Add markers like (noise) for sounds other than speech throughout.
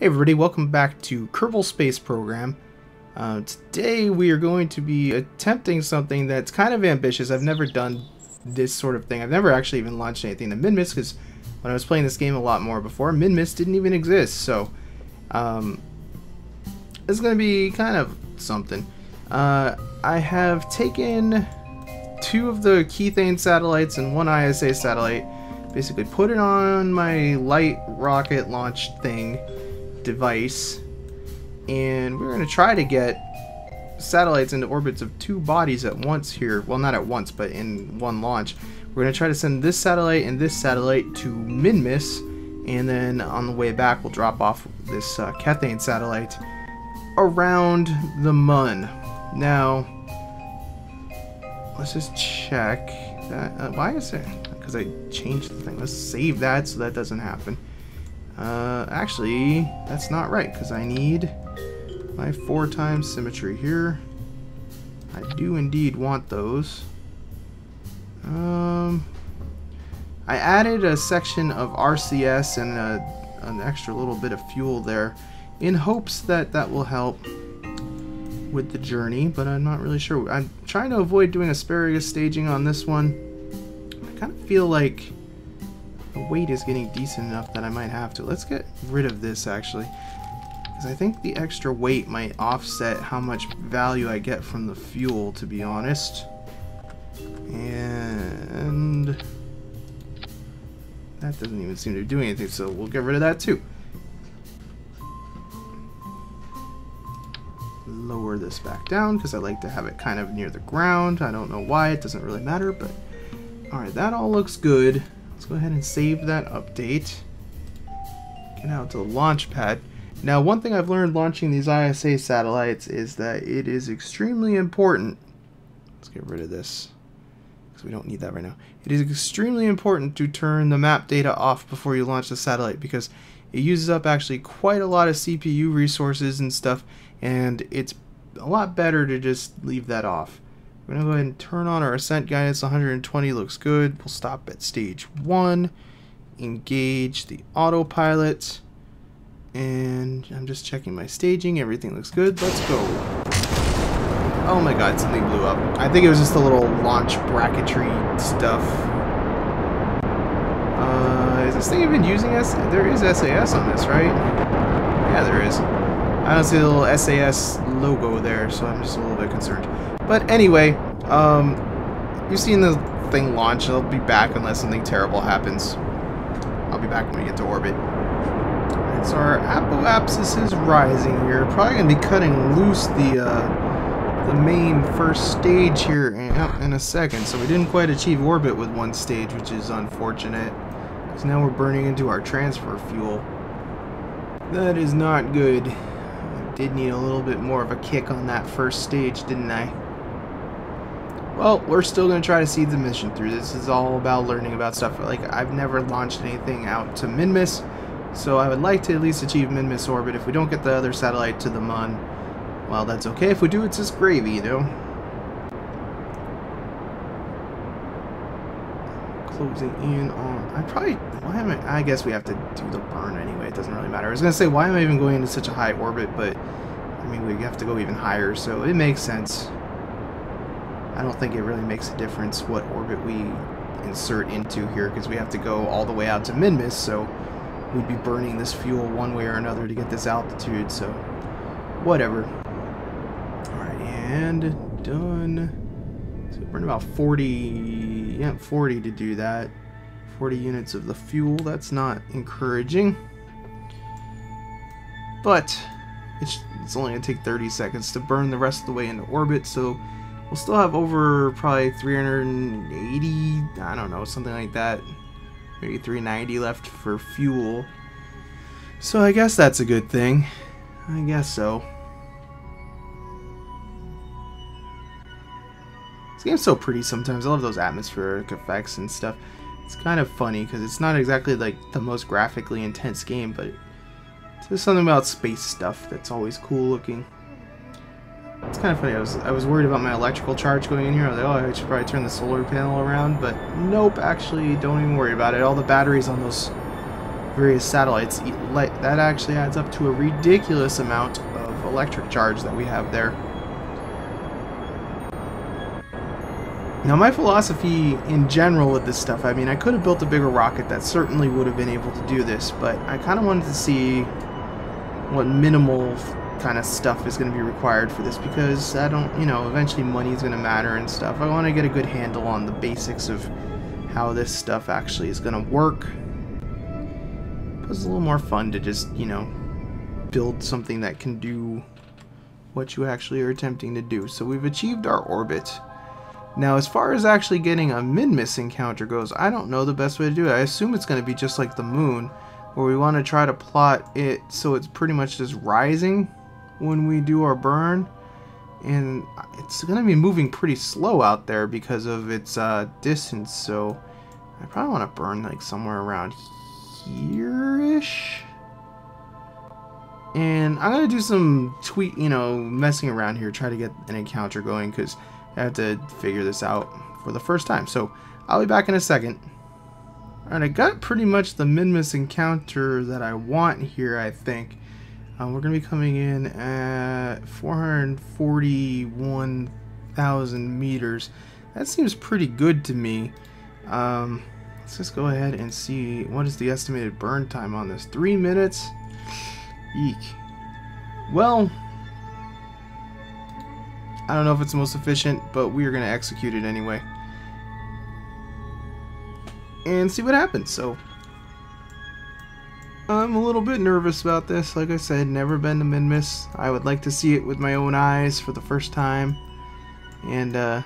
Hey everybody, welcome back to Kerbal Space Program. Uh, today we are going to be attempting something that's kind of ambitious. I've never done this sort of thing. I've never actually even launched anything to Minmus because when I was playing this game a lot more before, Minmus didn't even exist. So um, it's going to be kind of something. Uh, I have taken two of the Kethane satellites and one ISA satellite, basically put it on my light rocket launch thing device and we're going to try to get satellites into orbits of two bodies at once here. Well not at once but in one launch. We're going to try to send this satellite and this satellite to Minmus and then on the way back we'll drop off this uh, Kethane satellite around the Mun. Now let's just check that uh, why is it because I changed the thing. Let's save that so that doesn't happen uh, actually, that's not right, because I need my four times symmetry here. I do indeed want those. Um, I added a section of RCS and a, an extra little bit of fuel there in hopes that that will help with the journey, but I'm not really sure. I'm trying to avoid doing asparagus staging on this one. I kind of feel like the weight is getting decent enough that I might have to. Let's get rid of this actually. Because I think the extra weight might offset how much value I get from the fuel, to be honest. And that doesn't even seem to do anything, so we'll get rid of that too. Lower this back down because I like to have it kind of near the ground. I don't know why, it doesn't really matter, but alright, that all looks good. Let's go ahead and save that update. Get out to the launch pad. Now, one thing I've learned launching these ISA satellites is that it is extremely important. Let's get rid of this because we don't need that right now. It is extremely important to turn the map data off before you launch the satellite because it uses up actually quite a lot of CPU resources and stuff, and it's a lot better to just leave that off. We're going to go ahead and turn on our ascent guidance. 120 looks good. We'll stop at stage 1. Engage the autopilot. And I'm just checking my staging. Everything looks good. Let's go. Oh my god, something blew up. I think it was just a little launch bracketry stuff. Uh, is this thing even using S? There is SAS on this, right? Yeah, there is. I don't see the little SAS logo there, so I'm just a little bit concerned. But anyway, um, you've seen the thing launch. I'll be back unless something terrible happens. I'll be back when we get to orbit. Right, so our apoapsis is rising here. Probably going to be cutting loose the, uh, the main first stage here in, in a second. So we didn't quite achieve orbit with one stage, which is unfortunate. Because now we're burning into our transfer fuel. That is not good. Did need a little bit more of a kick on that first stage, didn't I? Well, we're still going to try to see the mission through. This is all about learning about stuff. Like, I've never launched anything out to Minmus, so I would like to at least achieve Minmus orbit. If we don't get the other satellite to the Mun, well, that's okay. If we do, it's just gravy, you know? Closing in. I probably... Why am I... I guess we have to do the burn anyway. It doesn't really matter. I was going to say, why am I even going into such a high orbit? But, I mean, we have to go even higher, so it makes sense. I don't think it really makes a difference what orbit we insert into here because we have to go all the way out to Minmus, so we'd be burning this fuel one way or another to get this altitude, so whatever. Alright, and done. So we burn about 40, yeah, 40 to do that. 40 units of the fuel, that's not encouraging. But it's, it's only going to take 30 seconds to burn the rest of the way into orbit, so We'll still have over probably 380, I don't know, something like that. Maybe 390 left for fuel. So I guess that's a good thing. I guess so. This game's so pretty sometimes. I love those atmospheric effects and stuff. It's kind of funny because it's not exactly like the most graphically intense game, but there's something about space stuff that's always cool looking. It's kind of funny. I was I was worried about my electrical charge going in here. I was like, oh, I should probably turn the solar panel around, but nope. Actually, don't even worry about it. All the batteries on those various satellites, that actually adds up to a ridiculous amount of electric charge that we have there. Now my philosophy in general with this stuff, I mean I could have built a bigger rocket that certainly would have been able to do this, but I kind of wanted to see what minimal kind of stuff is going to be required for this because I don't, you know, eventually money is going to matter and stuff. I want to get a good handle on the basics of how this stuff actually is going to work. It's a little more fun to just, you know, build something that can do what you actually are attempting to do. So we've achieved our orbit. Now, as far as actually getting a Minmus encounter goes, I don't know the best way to do it. I assume it's going to be just like the moon, where we want to try to plot it so it's pretty much just rising when we do our burn. And it's going to be moving pretty slow out there because of its uh, distance, so I probably want to burn like somewhere around here-ish. And I'm going to do some tweet, you know, messing around here, try to get an encounter going, because I have to figure this out for the first time. So I'll be back in a second. Alright, I got pretty much the Minmus encounter that I want here, I think. Um, we're going to be coming in at 441,000 meters. That seems pretty good to me. Um, let's just go ahead and see what is the estimated burn time on this. Three minutes? Eek. Well, I don't know if it's the most efficient, but we are going to execute it anyway. And see what happens. So, I'm a little bit nervous about this. Like I said, never been to Minmus. I would like to see it with my own eyes for the first time. And, uh,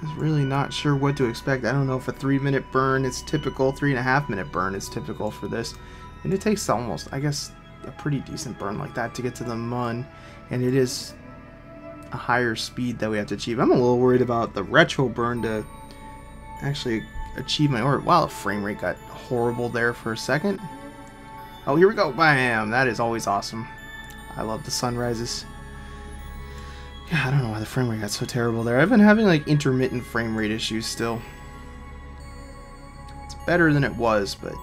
just really not sure what to expect. I don't know if a three minute burn is typical, three and a half minute burn is typical for this. And it takes almost, I guess, a pretty decent burn like that to get to the Mun. And it is a higher speed that we have to achieve. I'm a little worried about the retro burn to actually achieve my orbit. Wow, the frame rate got horrible there for a second. Oh, here we go. Bam! That is always awesome. I love the sunrises. Yeah, I don't know why the frame rate got so terrible there. I've been having like intermittent frame rate issues still. It's better than it was, but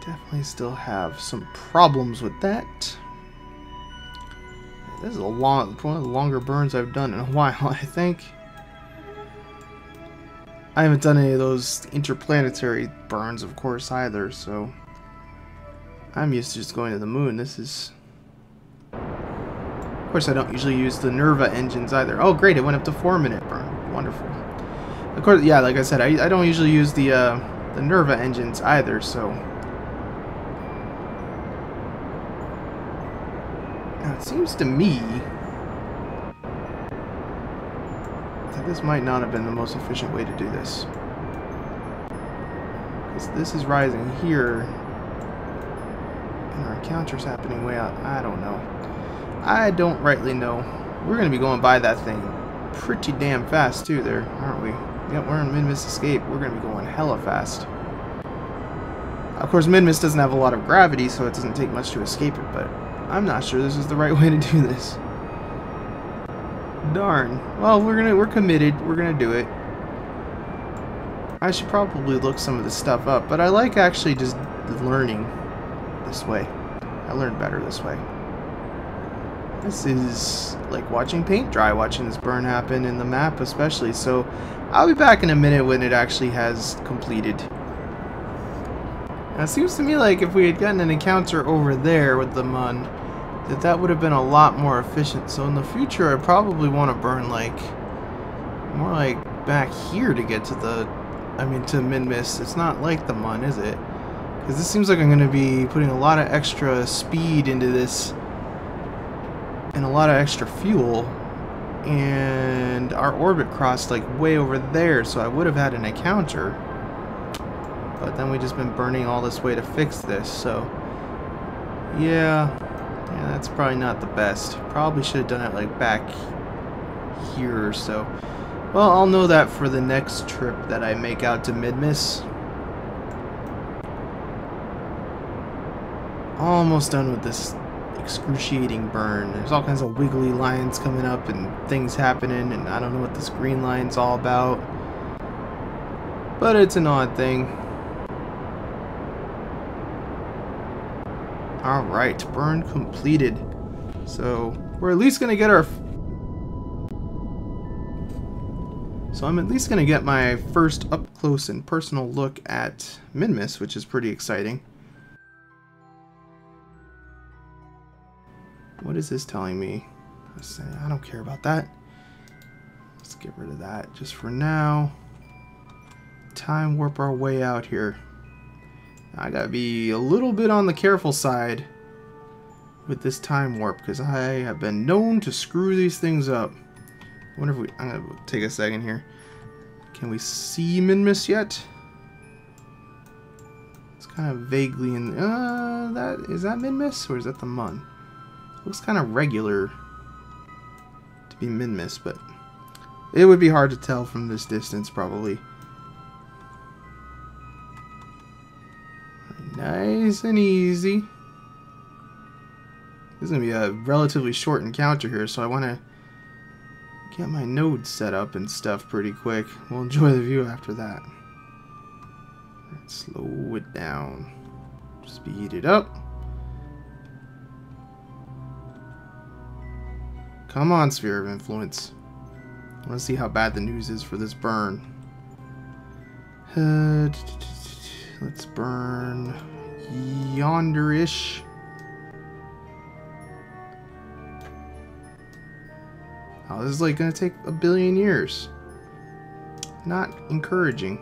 definitely still have some problems with that. This is a long, one of the longer burns I've done in a (laughs) while, I think. I haven't done any of those interplanetary burns, of course, either, so... I'm used to just going to the moon. This is... Of course, I don't usually use the Nerva engines either. Oh, great, it went up to 4-minute burn. Wonderful. Of course, yeah, like I said, I, I don't usually use the, uh, the Nerva engines either, so... It seems to me that this might not have been the most efficient way to do this. Because this is rising here, and our encounter's happening way out. I don't know. I don't rightly know. We're going to be going by that thing pretty damn fast, too, there, aren't we? Yep, we're in Minmus Escape. We're going to be going hella fast. Of course, Minmus doesn't have a lot of gravity, so it doesn't take much to escape it, but I'm not sure this is the right way to do this. Darn. Well, we're gonna we're committed. We're gonna do it. I should probably look some of this stuff up, but I like actually just learning this way. I learned better this way. This is like watching paint dry, watching this burn happen in the map especially, so I'll be back in a minute when it actually has completed. Now, it seems to me like if we had gotten an encounter over there with the Mun, that that would have been a lot more efficient. So in the future, I probably want to burn like more like back here to get to the, I mean to Minmus. It's not like the Mun, is it? Because this seems like I'm going to be putting a lot of extra speed into this and a lot of extra fuel. And our orbit crossed like way over there, so I would have had an encounter. But then we just been burning all this way to fix this, so yeah. Yeah, that's probably not the best. Probably should have done it like back here or so. Well, I'll know that for the next trip that I make out to Minmus. Almost done with this excruciating burn. There's all kinds of wiggly lines coming up and things happening, and I don't know what this green line's all about. But it's an odd thing. Alright, burn completed. So, we're at least going to get our... So I'm at least going to get my first up-close and personal look at Minmus, which is pretty exciting. What is this telling me? I don't care about that. Let's get rid of that just for now. Time warp our way out here. I gotta be a little bit on the careful side with this time warp because I have been known to screw these things up. I wonder if we. I'm gonna take a second here. Can we see Minmus yet? It's kind of vaguely in. Uh, that is that Minmus or is that the Mun? Looks kind of regular to be Minmus, but it would be hard to tell from this distance, probably. Nice and easy. This is going to be a relatively short encounter here, so I want to get my node set up and stuff pretty quick. We'll enjoy the view after that. slow it down. Speed it up. Come on, Sphere of Influence. I want to see how bad the news is for this burn. Uh, let's burn yonder-ish. Oh, this is like going to take a billion years. Not encouraging.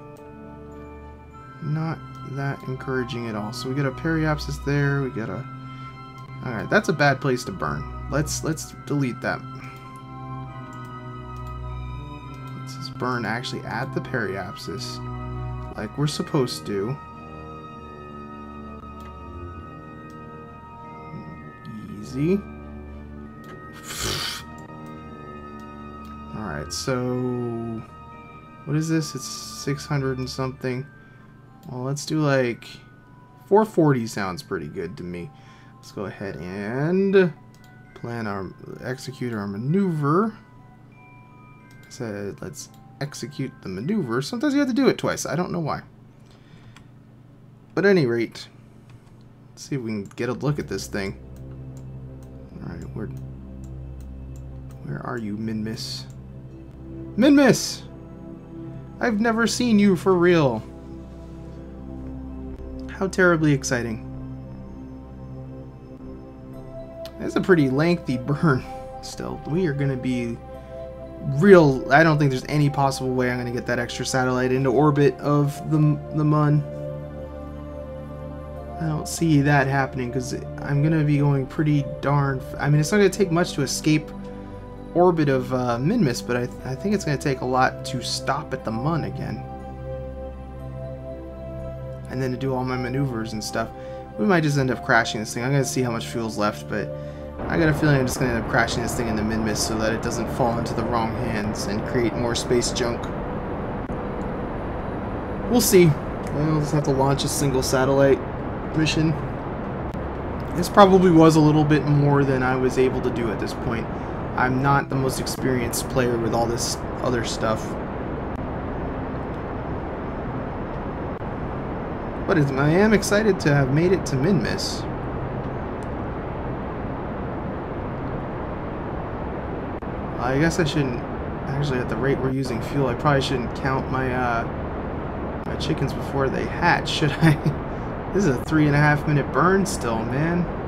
Not that encouraging at all. So we got a periapsis there. We got a... Alright, that's a bad place to burn. Let's let's delete that. Let's just burn actually at the periapsis, like we're supposed to. Easy. Alright, so... What is this? It's 600 and something. Well, let's do like... 440 sounds pretty good to me. Let's go ahead and plan our, execute our maneuver. I said, let's execute the maneuver. Sometimes you have to do it twice. I don't know why. But at any rate, let's see if we can get a look at this thing. Are you, Minmus? Minmus! I've never seen you for real. How terribly exciting. That's a pretty lengthy burn still. We are going to be real... I don't think there's any possible way I'm going to get that extra satellite into orbit of the, the Mun. I don't see that happening because I'm going to be going pretty darn... I mean, it's not going to take much to escape orbit of uh, Minmus, but I, th I think it's going to take a lot to stop at the Mun again. And then to do all my maneuvers and stuff. We might just end up crashing this thing. I'm going to see how much fuel's left, but I got a feeling I'm just going to end up crashing this thing in the Minmus so that it doesn't fall into the wrong hands and create more space junk. We'll see. I'll just have to launch a single satellite mission. This probably was a little bit more than I was able to do at this point. I'm not the most experienced player with all this other stuff. But I am excited to have made it to Minmus. I guess I shouldn't... Actually, at the rate we're using fuel, I probably shouldn't count my, uh, my chickens before they hatch, should I? (laughs) this is a three and a half minute burn still, man.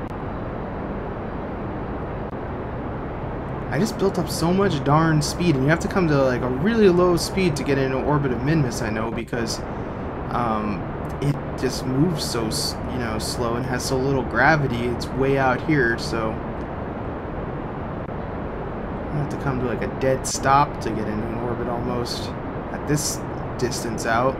I just built up so much darn speed, and you have to come to like a really low speed to get into orbit of Minmus, I know, because um, it just moves so, you know, slow and has so little gravity. It's way out here, so I have to come to like a dead stop to get into an orbit almost at this distance out.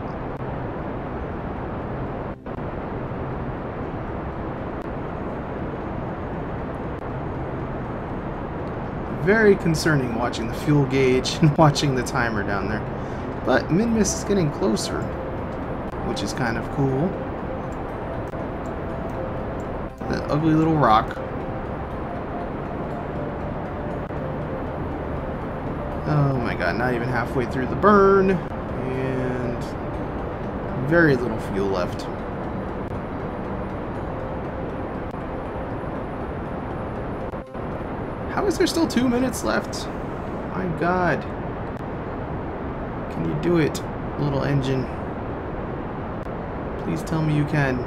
Very concerning watching the fuel gauge (laughs) and watching the timer down there. But Minmus is getting closer, which is kind of cool. The ugly little rock. Oh my god, not even halfway through the burn. And very little fuel left. Is there still two minutes left? My god. Can you do it, little engine? Please tell me you can.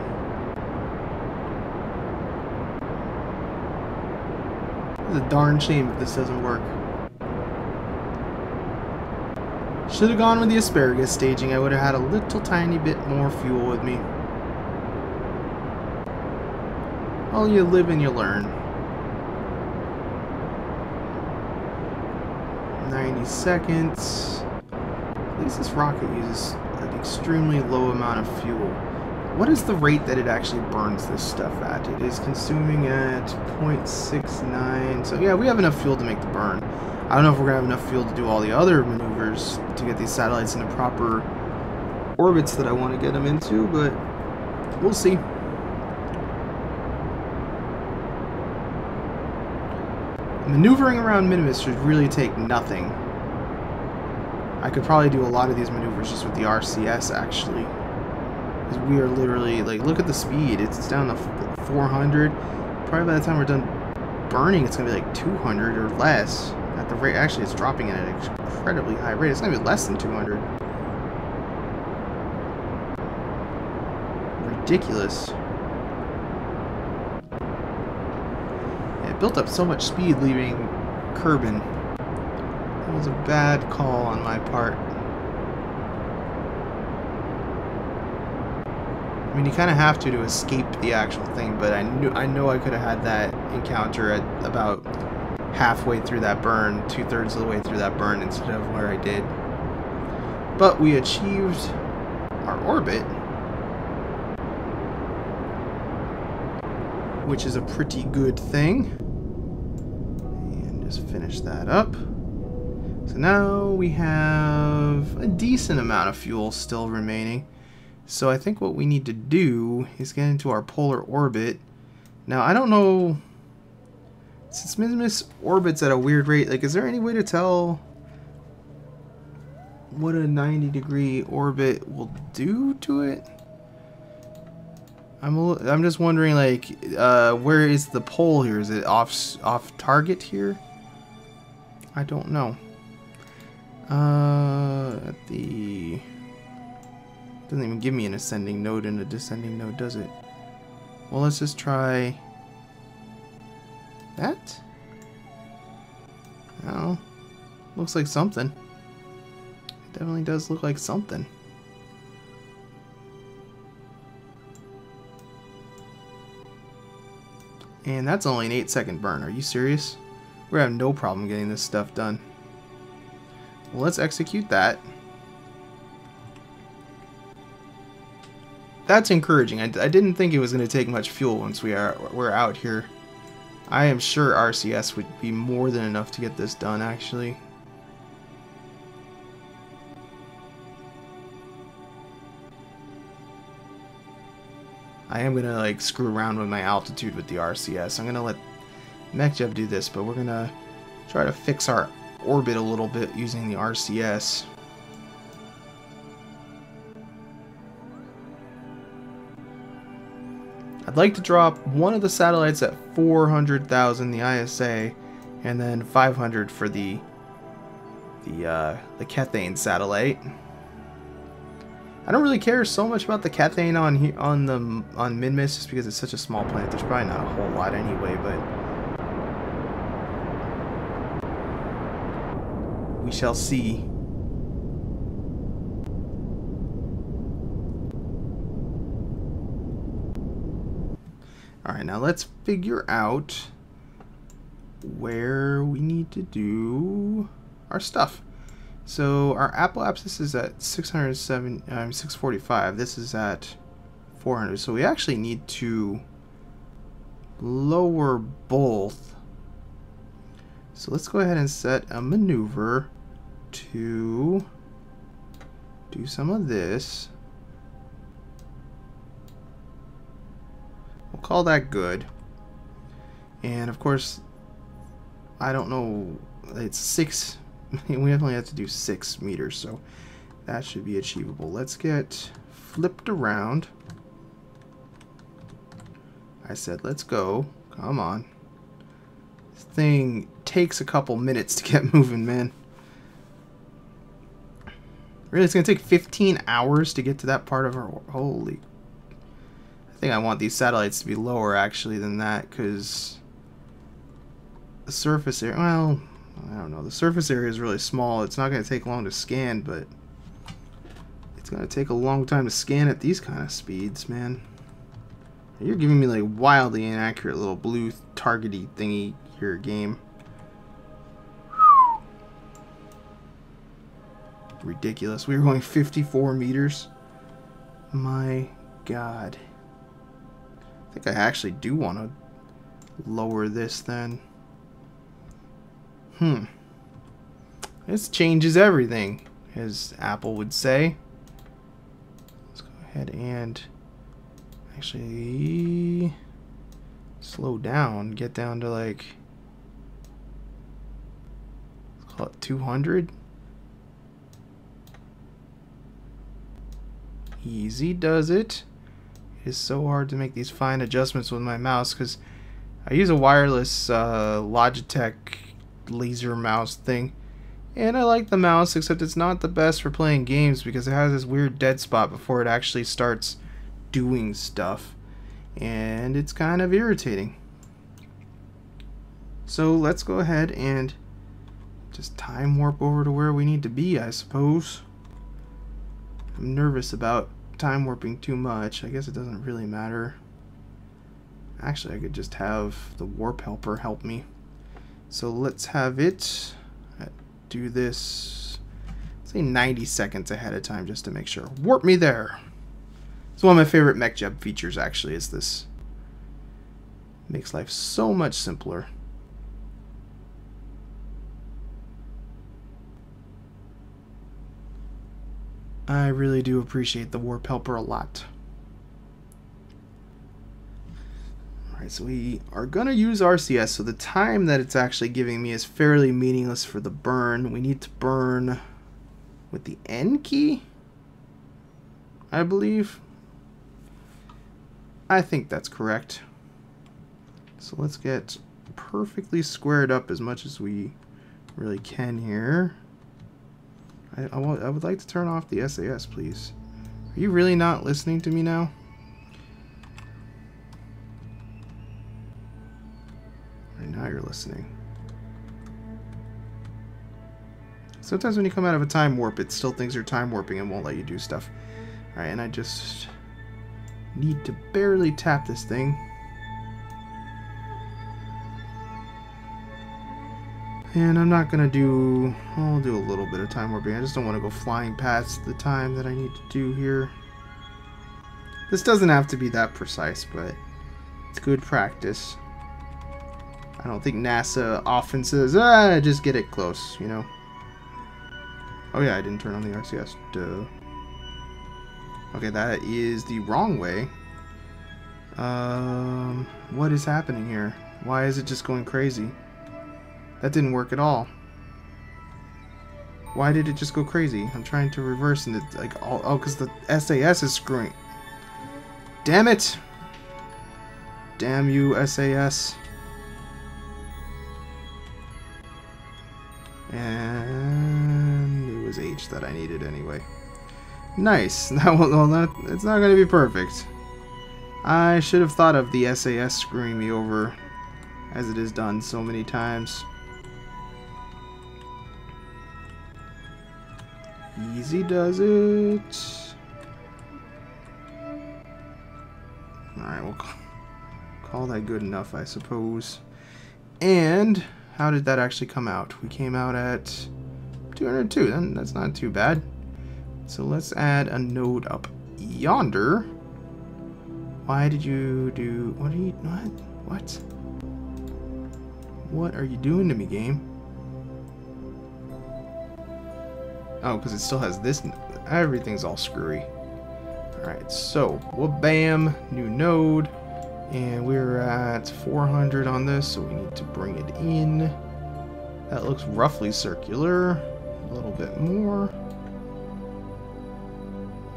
It's a darn shame if this doesn't work. Should have gone with the asparagus staging. I would have had a little tiny bit more fuel with me. Well, you live and you learn. 90 seconds. At least this rocket uses an extremely low amount of fuel. What is the rate that it actually burns this stuff at? It is consuming at 0.69. So yeah, we have enough fuel to make the burn. I don't know if we're going to have enough fuel to do all the other maneuvers to get these satellites into proper orbits that I want to get them into, but we'll see. Maneuvering around Minmus should really take nothing. I could probably do a lot of these maneuvers just with the RCS, actually. Because we are literally, like, look at the speed. It's down to 400. Probably by the time we're done burning, it's going to be like 200 or less at the rate. Actually, it's dropping at an incredibly high rate. It's going to be less than 200. Ridiculous. It built up so much speed leaving Kerbin. Was a bad call on my part. I mean, you kind of have to to escape the actual thing, but I knew I know I could have had that encounter at about halfway through that burn, two-thirds of the way through that burn instead of where I did. But we achieved our orbit, which is a pretty good thing. And just finish that up. Now we have a decent amount of fuel still remaining. So I think what we need to do is get into our polar orbit. Now, I don't know since Minmus orbits at a weird rate, like, is there any way to tell what a 90 degree orbit will do to it? I'm a, I'm just wondering, like, uh, where is the pole here? Is it off off target here? I don't know. Uh, at the doesn't even give me an ascending node and a descending node, does it? Well, let's just try that? Oh, looks like something. It definitely does look like something. And that's only an 8 second burn. Are you serious? We're having no problem getting this stuff done. Let's execute that. That's encouraging. I, I didn't think it was going to take much fuel once we are we're out here. I am sure RCS would be more than enough to get this done, actually. I am gonna like screw around with my altitude with the RCS. I'm gonna let MechJeb do this, but we're gonna try to fix our orbit a little bit using the RCS. I'd like to drop one of the satellites at 400,000, the ISA, and then 500 for the the uh, the Kethane satellite. I don't really care so much about the Kethane on on the on Minmus just because it's such a small planet. There's probably not a whole lot anyway, but we shall see. Alright, now let's figure out where we need to do our stuff. So our apoapsis is at 607, um, 645. This is at 400. So we actually need to lower both. So let's go ahead and set a maneuver to do some of this. We'll call that good. And of course, I don't know, it's six, (laughs) we definitely have to do six meters, so that should be achievable. Let's get flipped around. I said, let's go. Come on. This thing takes a couple minutes to get (laughs) moving, man. Really, it's going to take 15 hours to get to that part of our... Holy... I think I want these satellites to be lower, actually, than that, because... The surface area... Well, I don't know. The surface area is really small. It's not going to take long to scan, but... It's going to take a long time to scan at these kind of speeds, man. You're giving me, like, wildly inaccurate little blue targety thingy here, game. Ridiculous. We were going 54 meters. My god. I think I actually do want to lower this then. Hmm. This changes everything, as Apple would say. Let's go ahead and actually slow down. Get down to like, call it 200. Easy does it. It is so hard to make these fine adjustments with my mouse because I use a wireless uh, Logitech laser mouse thing. And I like the mouse, except it's not the best for playing games because it has this weird dead spot before it actually starts doing stuff. And it's kind of irritating. So let's go ahead and just time warp over to where we need to be, I suppose. I'm nervous about time warping too much. I guess it doesn't really matter. Actually, I could just have the warp helper help me. So let's have it uh, do this, say 90 seconds ahead of time just to make sure. Warp me there. It's one of my favorite MechJeb features actually is this. Makes life so much simpler. I really do appreciate the Warp Helper a lot. Alright, so we are going to use RCS, so the time that it's actually giving me is fairly meaningless for the burn. We need to burn with the N key, I believe. I think that's correct. So let's get perfectly squared up as much as we really can here. I, I, I would like to turn off the SAS, please. Are you really not listening to me now? Right now you're listening. Sometimes when you come out of a time warp, it still thinks you're time warping and won't let you do stuff. Alright, and I just need to barely tap this thing. And I'm not going to do... I'll do a little bit of time warping. I just don't want to go flying past the time that I need to do here. This doesn't have to be that precise, but it's good practice. I don't think NASA often says, ah, just get it close, you know? Oh yeah, I didn't turn on the RCS. Duh. Okay, that is the wrong way. Um, what is happening here? Why is it just going crazy? That didn't work at all. Why did it just go crazy? I'm trying to reverse and it's like, all, oh, because the SAS is screwing. Damn it! Damn you, SAS. And it was H that I needed anyway. Nice. (laughs) That well, that it's not going to be perfect. I should have thought of the SAS screwing me over, as it has done so many times. Easy does it. Alright, we'll call that good enough, I suppose. And how did that actually come out? We came out at 202. Then that's not too bad. So let's add a node up yonder. Why did you do... What are you... What? What? What are you doing to me, game? Oh, because it still has this. Everything's all screwy. Alright, so, whoop bam, new node. And we're at 400 on this, so we need to bring it in. That looks roughly circular. A little bit more.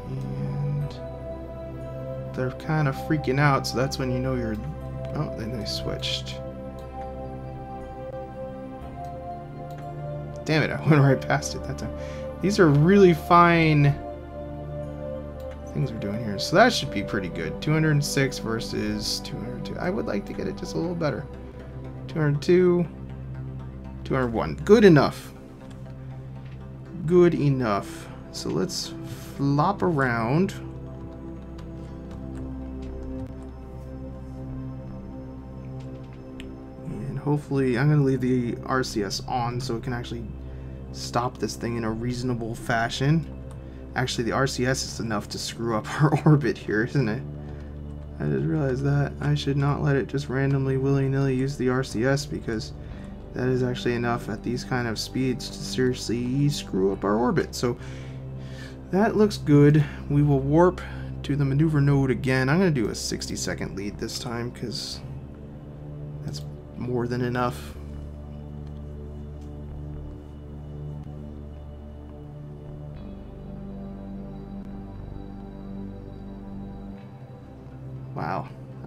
And they're kind of freaking out, so that's when you know you're... Oh, then they switched. Damn it, I (laughs) went right past it that time. These are really fine things we're doing here. So that should be pretty good. 206 versus 202. I would like to get it just a little better. 202, 201. Good enough. Good enough. So let's flop around. And hopefully, I'm going to leave the RCS on so it can actually stop this thing in a reasonable fashion. Actually, the RCS is enough to screw up (laughs) our orbit here, isn't it? I just realized that. I should not let it just randomly willy-nilly use the RCS because that is actually enough at these kind of speeds to seriously screw up our orbit. So that looks good. We will warp to the maneuver node again. I'm going to do a 60 second lead this time because that's more than enough.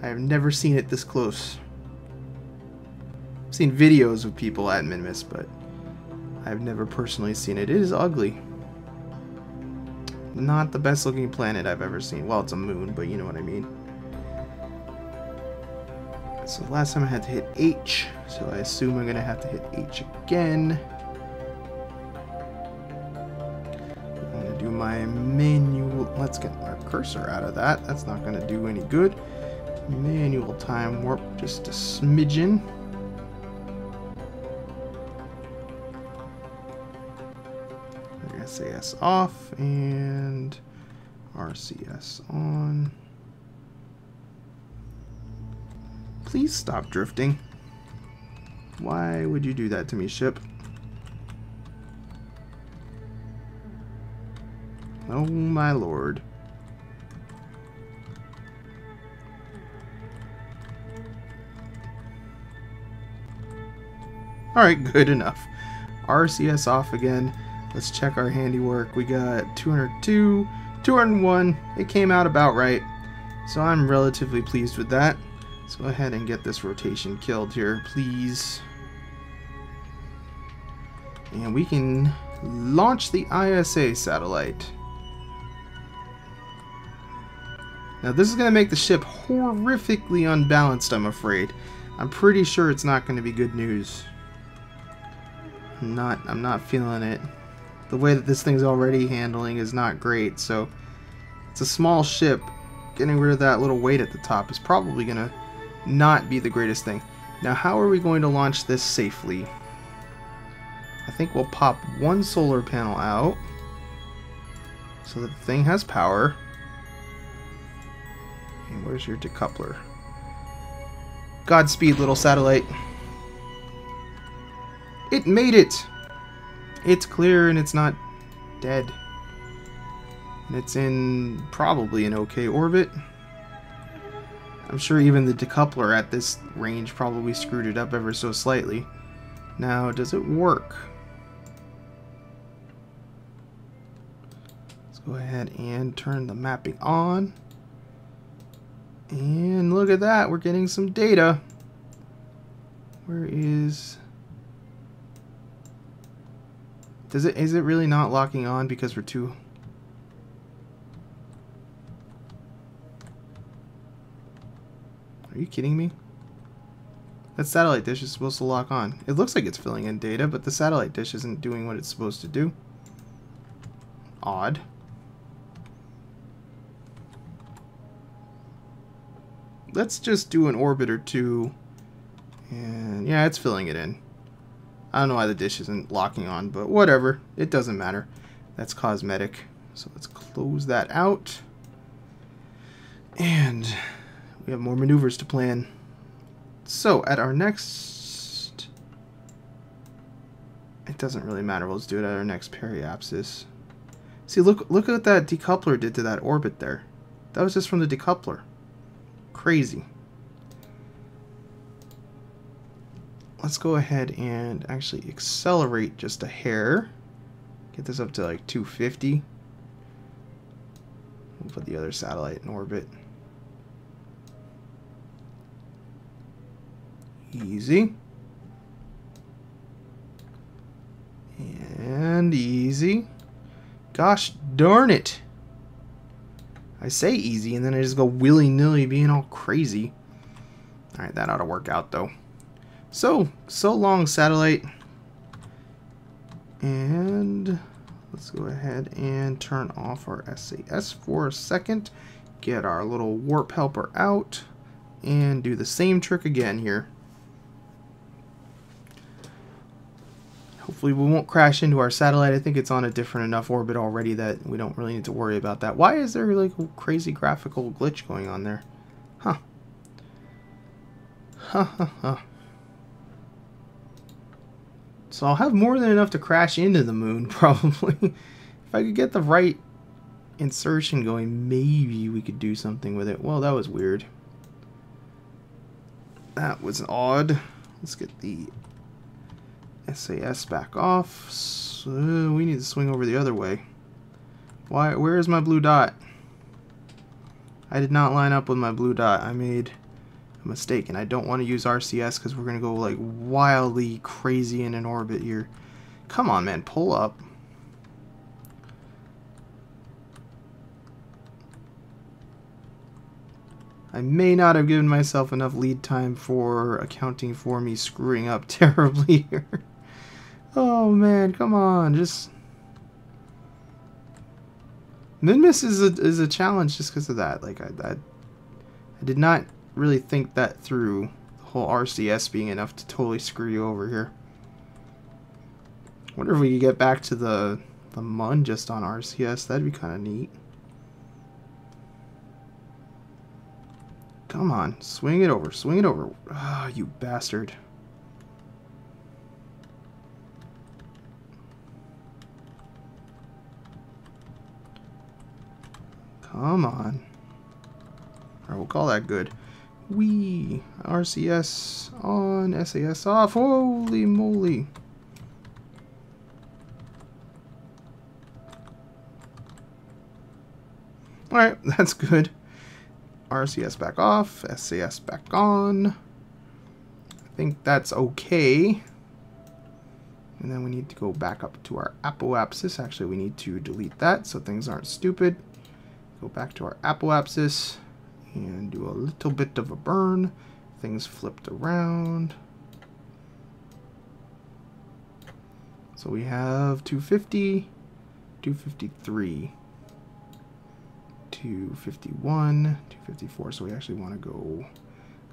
I have never seen it this close. I've seen videos of people at Minmus, but I've never personally seen it. It is ugly. Not the best looking planet I've ever seen. Well, it's a moon, but you know what I mean. So last time I had to hit H, so I assume I'm going to have to hit H again. I'm going to do my manual... Let's get our cursor out of that. That's not going to do any good. Manual time warp just a smidgen. SAS off and RCS on. Please stop drifting. Why would you do that to me, ship? Oh my lord. Alright, good enough. RCS off again. Let's check our handiwork. We got 202, 201. It came out about right. So I'm relatively pleased with that. Let's go ahead and get this rotation killed here, please. And we can launch the ISA satellite. Now this is going to make the ship horrifically unbalanced, I'm afraid. I'm pretty sure it's not going to be good news. I'm not, I'm not feeling it the way that this thing's already handling is not great, so it's a small ship. Getting rid of that little weight at the top is probably to not be the greatest thing. Now, how are we going to launch this safely? I think we'll pop one solar panel out so that the thing has power. And where's your decoupler? Godspeed, little satellite. It made it! It's clear and it's not dead. And it's in probably an okay orbit. I'm sure even the decoupler at this range probably screwed it up ever so slightly. Now, does it work? Let's go ahead and turn the mapping on. And look at that, we're getting some data. Where is Does it is it really not locking on because we're too Are you kidding me? That satellite dish is supposed to lock on. It looks like it's filling in data, but the satellite dish isn't doing what it's supposed to do. Odd. Let's just do an orbit or two. And yeah, it's filling it in. I don't know why the dish isn't locking on, but whatever. It doesn't matter. That's cosmetic. So let's close that out. And we have more maneuvers to plan. So at our next... It doesn't really matter. We'll just do it at our next periapsis. See, look, look at what that decoupler did to that orbit there. That was just from the decoupler. Crazy. Let's go ahead and actually accelerate just a hair. Get this up to like 250. We'll put the other satellite in orbit. Easy. And easy. Gosh darn it. I say easy, and then I just go willy-nilly being all crazy. Alright, that ought to work out, though. So, so long, satellite. And let's go ahead and turn off our SAS for a second. Get our little warp helper out. And do the same trick again here. Hopefully we won't crash into our satellite. I think it's on a different enough orbit already that we don't really need to worry about that. Why is there like a crazy graphical glitch going on there? Huh. Huh, huh, huh. So I'll have more than enough to crash into the moon, (laughs) probably. if I could get the right insertion going, maybe we could do something with it. Well, that was weird. That was odd. Let's get the SAS back off. So we need to swing over the other way. Why? Where is my blue dot? I did not line up with my blue dot. I made mistake. And I don't want to use RCS because we're going to go like wildly crazy in an orbit here. Come on, man. Pull up. I may not have given myself enough lead time for accounting for me screwing up (laughs) terribly here. oh man, come on, just... Minmus is a, is a challenge just because of that. Like, I, I, I did not really think that through. The whole RCS being enough to totally screw you over here. wonder if we could get back to the, the MUN just on RCS. That'd be kind of neat. Come on, swing it over, swing it over. Ah, oh, you bastard. Come on. Alright, we'll call that good. We RCS on, SAS off. Holy moly. Alright, (laughs) that's good. RCS back off, SAS back on. I think that's okay. And then we need to go back up to our apoapsis. Actually, we need to delete that so things aren't stupid. Go back to our apoapsis and do a little bit of a burn. Things flipped around. So we have 250, 253, 251, 254. So we actually want to go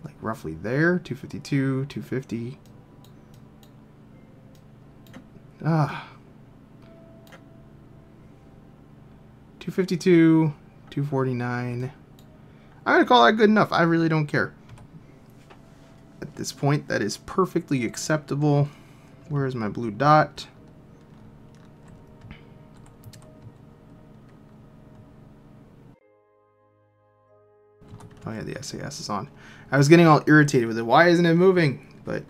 like roughly there. 252, 250. Ah. 252, 249. I'm going to call that good enough. I really don't care. At this point, that is perfectly acceptable. Where is my blue dot? Oh yeah, the SAS is on. I was getting all irritated with it. Why isn't it moving? But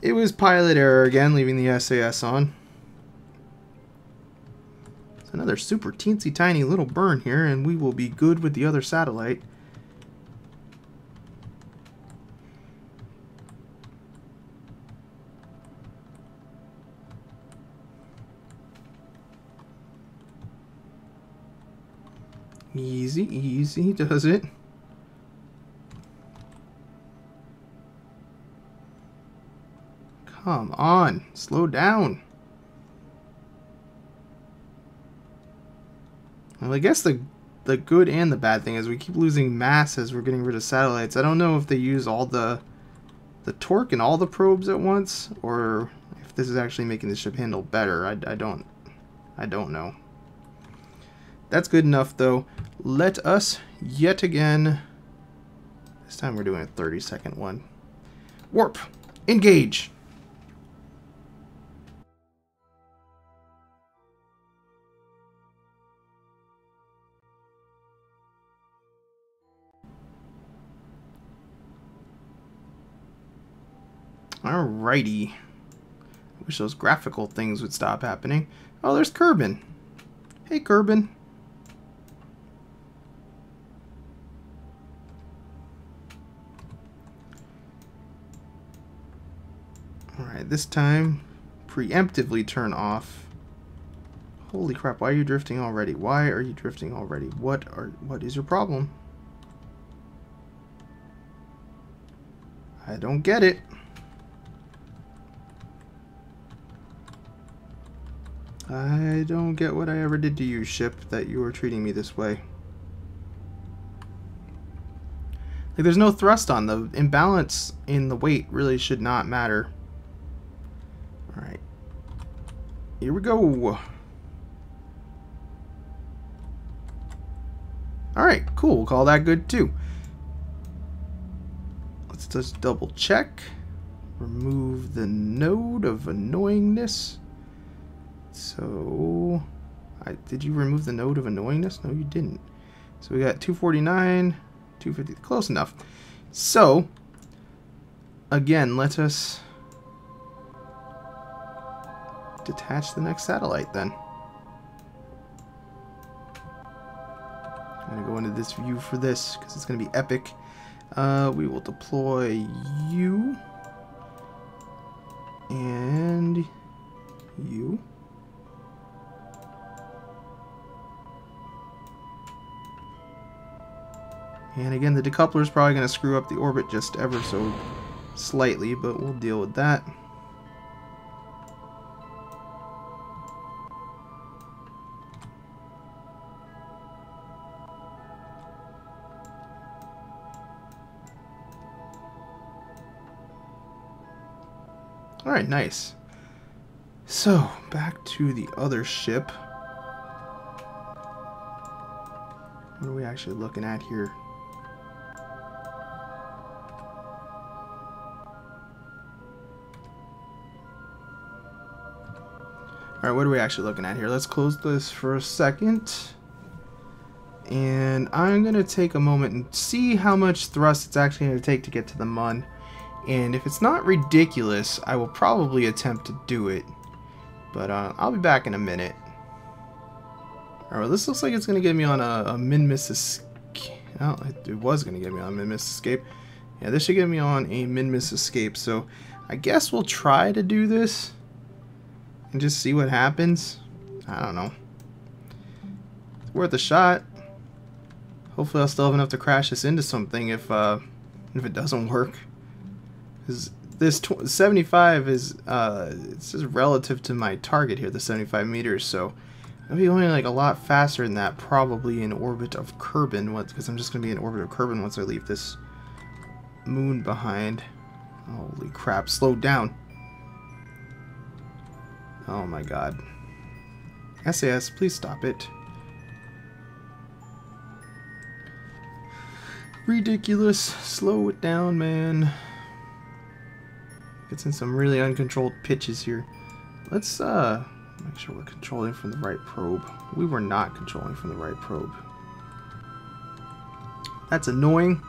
it was pilot error again, leaving the SAS on. It's another super teensy tiny little burn here, and we will be good with the other satellite. Easy, easy does it. Come on, slow down. Well, I guess the the good and the bad thing is we keep losing mass as we're getting rid of satellites. I don't know if they use all the the torque and all the probes at once, or if this is actually making the ship handle better. I, I don't I don't know. That's good enough, though. Let us, yet again... This time we're doing a 30-second one. Warp! Engage! Alrighty. I wish those graphical things would stop happening. Oh, there's Kerbin. Hey, Kerbin. This time, preemptively turn off Holy crap, why are you drifting already? Why are you drifting already? What are what is your problem? I don't get it. I don't get what I ever did to you, ship, that you are treating me this way. Like, there's no thrust on. The imbalance in the weight really should not matter. Alright. Here we go. Alright, cool. We'll call that good, too. Let's just double check. Remove the node of annoyingness. So, I, did you remove the node of annoyingness? No, you didn't. So we got 249, 250, close enough. So, again, let us detach the next satellite then. I'm going to go into this view for this because it's going to be epic. Uh, we will deploy you and you. And again, the decoupler is probably going to screw up the orbit just ever so slightly, but we'll deal with that. Alright, nice. So, back to the other ship. What are we actually looking at here? Alright, what are we actually looking at here? Let's close this for a second. And I'm going to take a moment and see how much thrust it's actually going to take to get to the Mun. And if it's not ridiculous, I will probably attempt to do it. But uh, I'll be back in a minute. Alright, this looks like it's going to get me on a, a Minmus escape. Oh, it, was going to get me on a Minmus escape. Yeah, this should get me on a Minmus escape. So I guess we'll try to do this and just see what happens. I don't know. It's worth a shot. Hopefully I'll still have enough to crash this into something if uh, if it doesn't work. Because this 75 is uh, it's just relative to my target here, the 75 meters, so I'll be going like a lot faster than that, probably in orbit of Kerbin, What? because I'm just going to be in orbit of Kerbin once I leave this moon behind. Holy crap, slow down. Oh my god. SAS, please stop it. Ridiculous. Slow it down, man. Gets in some really uncontrolled pitches here. Let's uh make sure we're controlling from the right probe. We were not controlling from the right probe. That's annoying.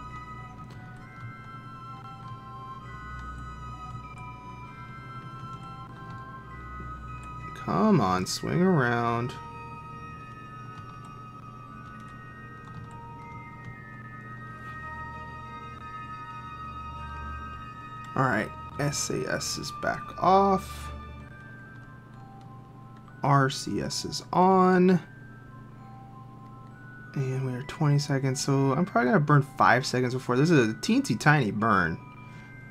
Come on, swing around. Alright, SAS is back off. RCS is on. And we're 20 seconds, so I'm probably going to burn 5 seconds before. This is a teensy tiny burn.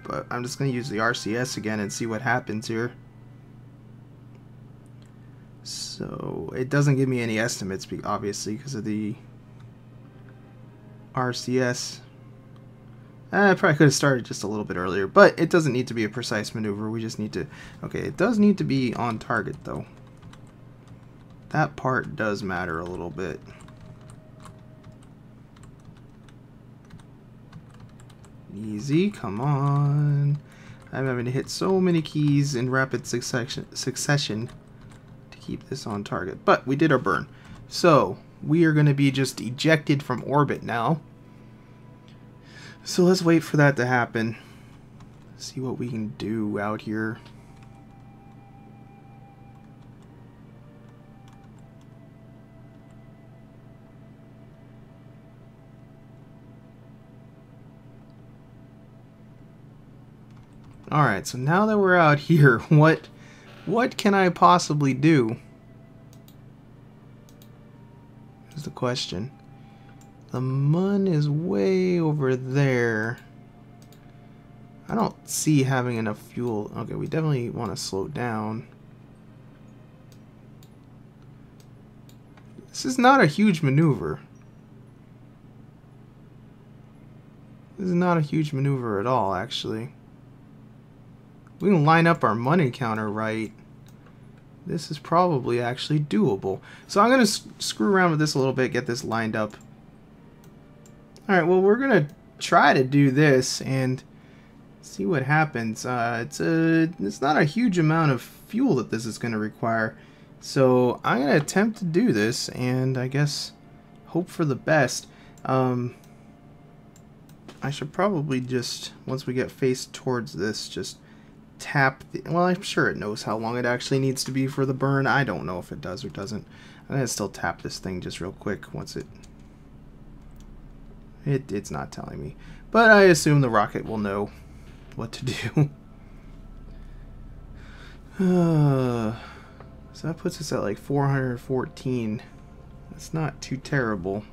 But I'm just going to use the RCS again and see what happens here. So it doesn't give me any estimates, obviously, because of the RCS. Eh, I probably could have started just a little bit earlier, but it doesn't need to be a precise maneuver. We just need to... Okay, it does need to be on target, though. That part does matter a little bit. Easy, come on. I'm having to hit so many keys in rapid succession, succession to keep this on target. But we did our burn. So we are going to be just ejected from orbit now. So let's wait for that to happen. See what we can do out here. Alright, so now that we're out (laughs) here, what what can I possibly do? Is the question. The mun is way over there. I don't see having enough fuel. Okay, we definitely want to slow down. This is not a huge maneuver. This is not a huge maneuver at all, actually. We can line up our money counter right. This is probably actually doable. So I'm going to screw around with this a little bit, get this lined up. Alright, well we're going to try to do this and see what happens. Uh, it's, a, it's not a huge amount of fuel that this is going to require. So I'm going to attempt to do this and I guess hope for the best. Um, I should probably just, once we get faced towards this, just tap the, well I'm sure it knows how long it actually needs to be for the burn I don't know if it does or doesn't I'm gonna still tap this thing just real quick once it it it's not telling me but I assume the rocket will know what to do (sighs) so that puts us at like 414 that's not too terrible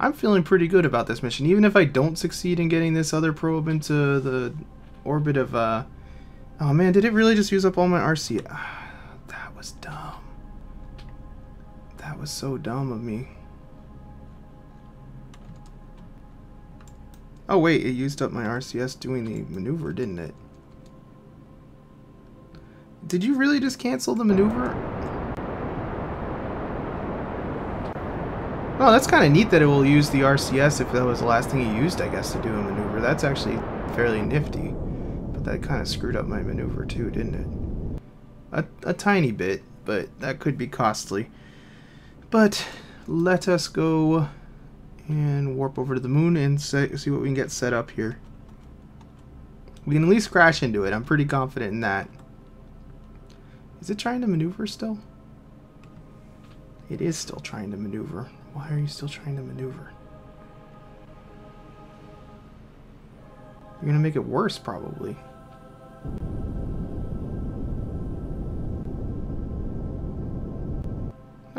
I'm feeling pretty good about this mission. Even if I don't succeed in getting this other probe into the orbit of, uh... Oh man, did it really just use up all my RC? that was dumb. Was so dumb of me. Oh wait, it used up my RCS doing the maneuver, didn't it? Did you really just cancel the maneuver? Oh, that's kind of neat that it will use the RCS if that was the last thing you used, I guess, to do a maneuver. That's actually fairly nifty. But that kind of screwed up my maneuver too, didn't it? A, a tiny bit, but that could be costly. But let us go and warp over to the moon and see what we can get set up here. We can at least crash into it. I'm pretty confident in that. Is it trying to maneuver still? It is still trying to maneuver. Why are you still trying to maneuver? You're gonna make it worse, probably.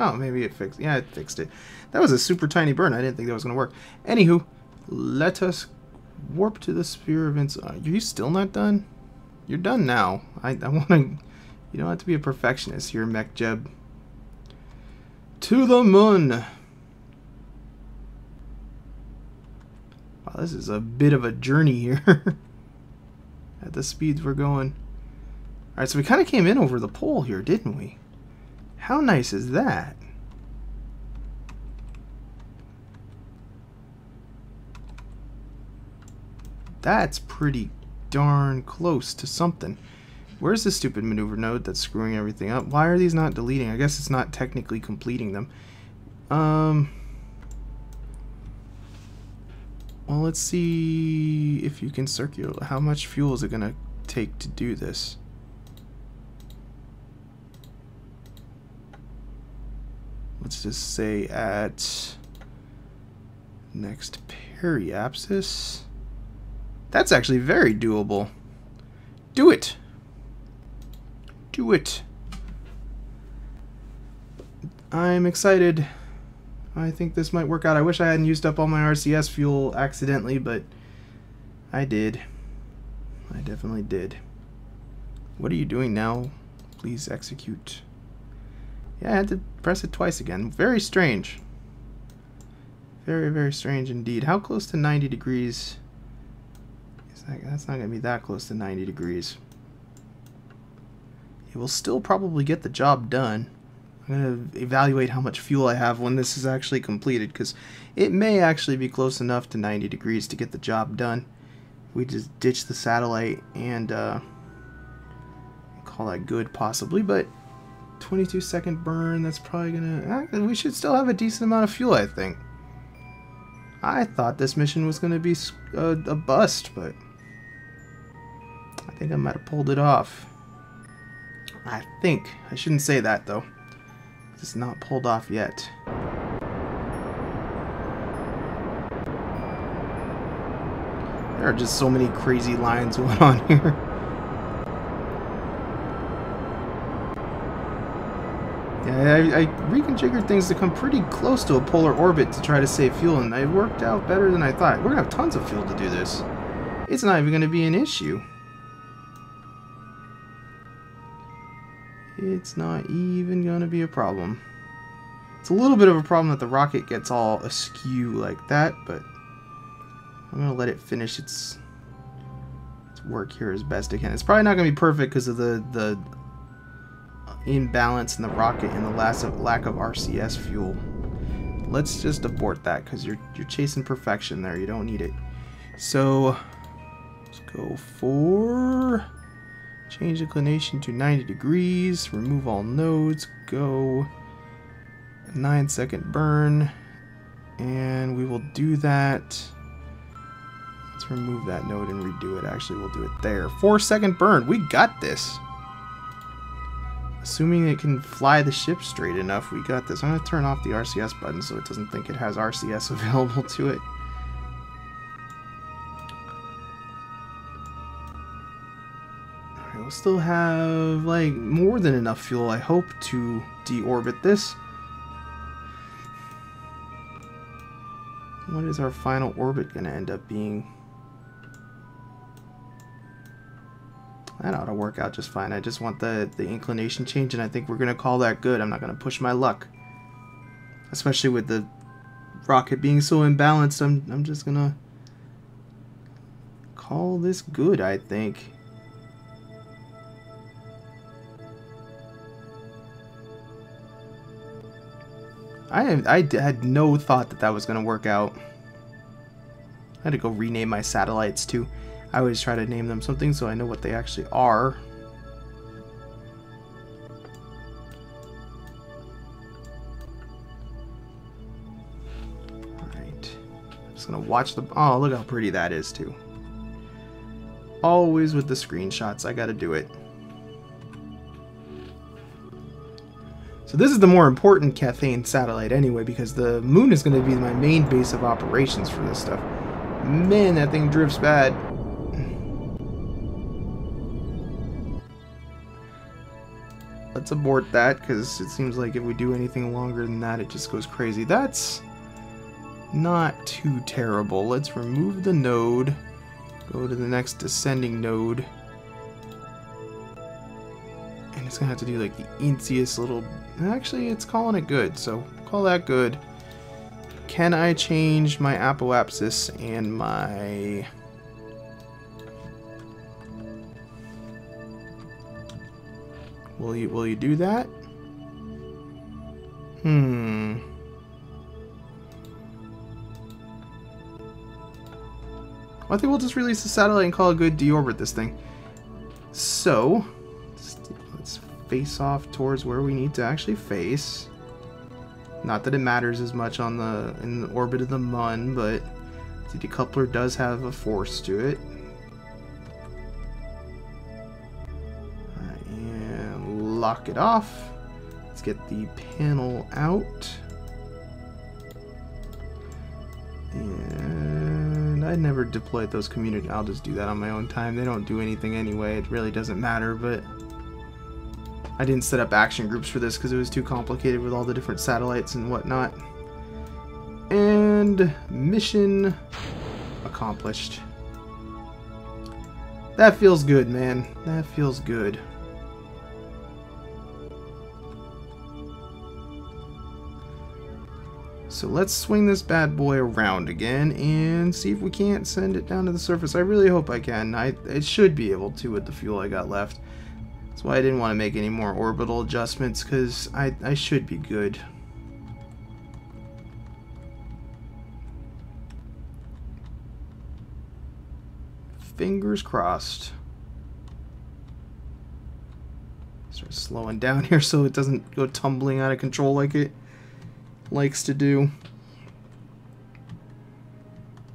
Oh, maybe it fixed. Yeah, it fixed it. That was a super tiny burn. I didn't think that was gonna work. Anywho, let us warp to the sphere of ins. Are you still not done? You're done now. I, I want to. You don't have to be a perfectionist here, MechJeb. To the moon. Wow, this is a bit of a journey here. (laughs) At the speeds we're going. Alright, so we kind of came in over the pole here, didn't we? How nice is that? That's pretty darn close to something. Where's the stupid maneuver node that's screwing everything up? Why are these not deleting? I guess it's not technically completing them. Um... Well, let's see if you can circulate. How much fuel is it going to take to do this? Let's just say at next periapsis. That's actually very doable. Do it. Do it. I'm excited. I think this might work out. I wish I hadn't used up all my RCS fuel accidentally, but I did. I definitely did. What are you doing now? Please execute. Yeah, I had to press it twice again. Very strange. Very, very strange indeed. How close to 90 degrees? That, that's not going to be that close to 90 degrees. It will still probably get the job done. I'm going to evaluate how much fuel I have when this is actually completed because it may actually be close enough to 90 degrees to get the job done. We just ditch the satellite and uh, call that good possibly, but 22 second burn, that's probably to... We should still have a decent amount of fuel, I think. I thought this mission was to be a, a bust, but I think I might have pulled it off. I think. I shouldn't say that, though. It's not pulled off yet. There are just so many crazy lines (laughs) going on here. I, I reconfigured things to come pretty close to a polar orbit to try to save fuel, and it worked out better than I thought. We're gonna have tons of fuel to do this. It's not even gonna be an issue. It's not even gonna be a problem. It's a little bit of a problem that the rocket gets all askew like that, but I'm gonna let it finish its, its work here as best it can. It's probably not gonna be perfect because of the the imbalance in the rocket and the lack of lack of RCS fuel. Let's just abort that because you're you're chasing perfection there. You don't need it. So let's go for change inclination to 90 degrees. Remove all nodes. Go. 9 second burn and we will do that let's remove that node and redo it actually we'll do it there 4 second burn we got this assuming it can fly the ship straight enough we got this. I'm going to turn off the RCS button so it doesn't think it has RCS (laughs) available to it. We'll still have like more than enough fuel I hope to deorbit this. What is our final orbit going to end up being? That ought to work out just fine. I just want the, the inclination change, and I think we're going to call that good. I'm not going to push my luck. Especially with the rocket being so imbalanced, I'm, I'm just going to call this good, I think. I, I had no thought that that was going to work out. I had to go rename my satellites too. I always try to name them something so I know what they actually are. Alright. I'm just to watch the... Oh, look how pretty that is too. Always with the screenshots. I got to do it. So this is the more important Kethane satellite anyway, because the moon is going to be my main base of operations for this stuff. Man, that thing drifts bad. Let's abort that, because it seems like if we do anything longer than that, it just goes crazy. That's not too terrible. Let's remove the node, go to the next descending node. And it's going to have to do like the insiest little Actually, it's calling it good, so call that good. Can I change my apoapsis and my... Will you, will you do that? Hmm... I think we'll just release the satellite and call it good deorbit this thing. So, let's face off towards where we need to actually face. Not that it matters as much on the in the orbit of the Mun, but the decoupler does have a force to it. Lock it off. Let's get the panel out. And I never deployed those community. I'll just do that on my own time. They don't do anything anyway. It really doesn't matter, but I didn't set up action groups for this because it was too complicated with all the different satellites and whatnot. And mission accomplished. That feels good, man. That feels good. So let's swing this bad boy around again and see if we can't send it down to the surface. I really hope I can. I It should be able to with the fuel I got left. That's why I didn't want to make any more orbital adjustments, because I, I should be good. Fingers crossed. Start slowing down (laughs) here so it doesn't go tumbling out of control like it likes to do.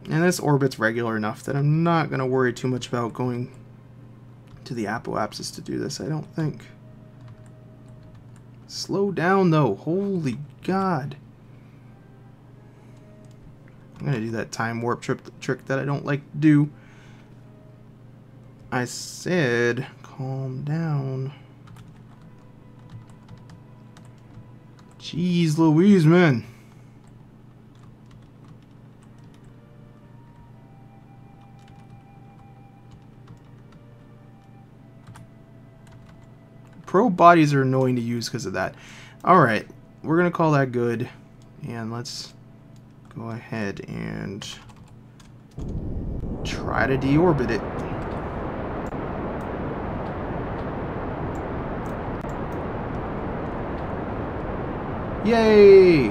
And this orbit's regular enough that I'm not going to worry too much about going to the apoapsis to do this, I don't think. Slow down, though. Holy God. I'm going to do that time warp trip trick that I don't like to do. I said, calm down. Jeez Louise, man. Pro bodies are annoying to use because of that. Alright, we're going to call that good. And let's go ahead and try to deorbit it. Yay!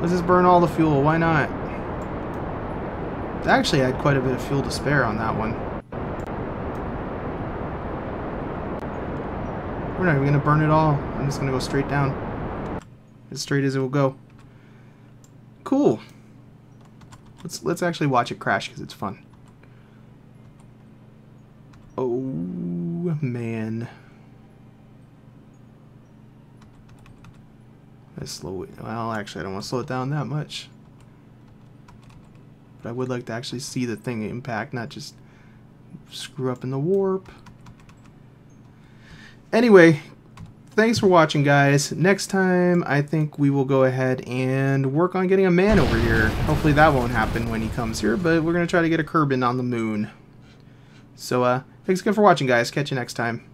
Let's just burn all the fuel, why not? Actually, I had quite a bit of fuel to spare on that one. We're not even going to burn it all. I'm just going to go straight down. As straight as it will go. Cool. Let's let's actually watch it crash because it's fun. Oh man. I slow it. Well, actually, I don't want to slow it down that much. But I would like to actually see the thing impact, not just screw up in the warp. Anyway, thanks for watching, guys. Next time, I think we will go ahead and work on getting a man over here. Hopefully that won't happen when he comes here, but we're going to try to get a Kerbin on the moon. So, uh, thanks again for watching, guys. Catch you next time.